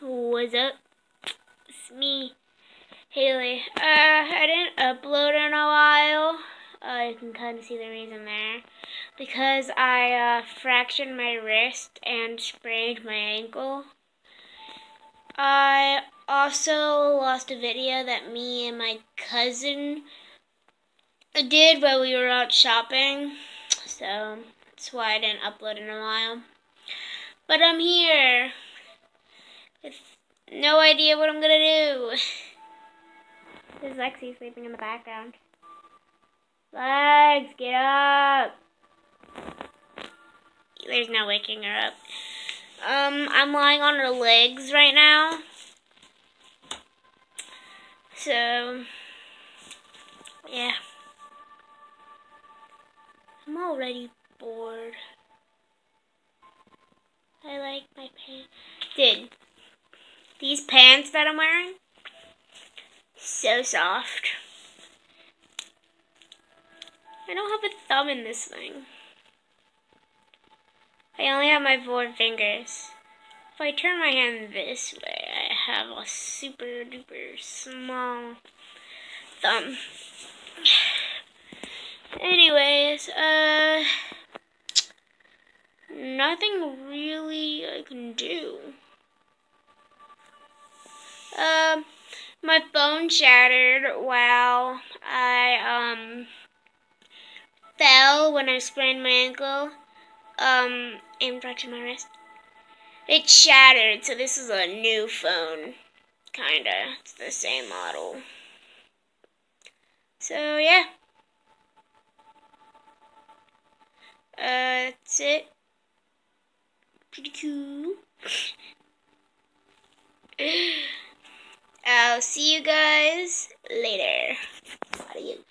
what's up? It's me, Haley. Uh, I didn't upload in a while. Uh, you can kind of see the reason there. Because I uh, fractured my wrist and sprained my ankle. I also lost a video that me and my cousin did while we were out shopping. So, that's why I didn't upload in a while. But I'm here with no idea what I'm gonna do. There's Lexi sleeping in the background. Legs, get up. There's no waking her up. Um, I'm lying on her legs right now. So, yeah. I'm already bored. I like my pants. Dude, these pants that I'm wearing, so soft. I don't have a thumb in this thing. I only have my four fingers. If I turn my hand this way, I have a super duper small thumb. Anyways, uh nothing really I can do. Um, my phone shattered while I um fell when I sprained my ankle. Um, and fractured my wrist. It shattered, so this is a new phone. Kinda. It's the same model. So, yeah. Uh, that's it pretty cool. I'll see you guys later. Adios.